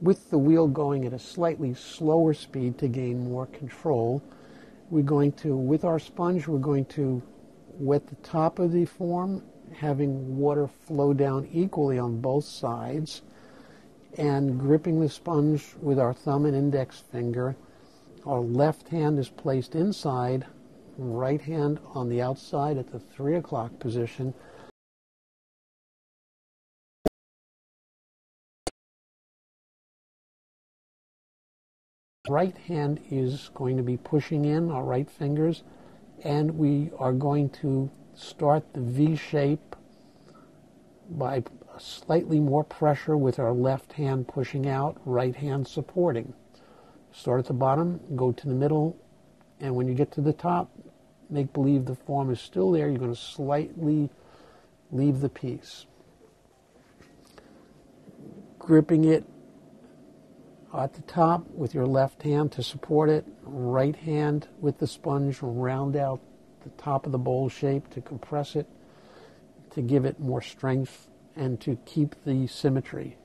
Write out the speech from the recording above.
with the wheel going at a slightly slower speed to gain more control. We're going to, with our sponge, we're going to wet the top of the form, having water flow down equally on both sides, and gripping the sponge with our thumb and index finger. Our left hand is placed inside, right hand on the outside at the three o'clock position. Right hand is going to be pushing in our right fingers, and we are going to start the V shape by slightly more pressure with our left hand pushing out, right hand supporting. Start at the bottom, go to the middle, and when you get to the top, make believe the form is still there. You're going to slightly leave the piece. Gripping it at the top with your left hand to support it, right hand with the sponge round out the top of the bowl shape to compress it, to give it more strength and to keep the symmetry.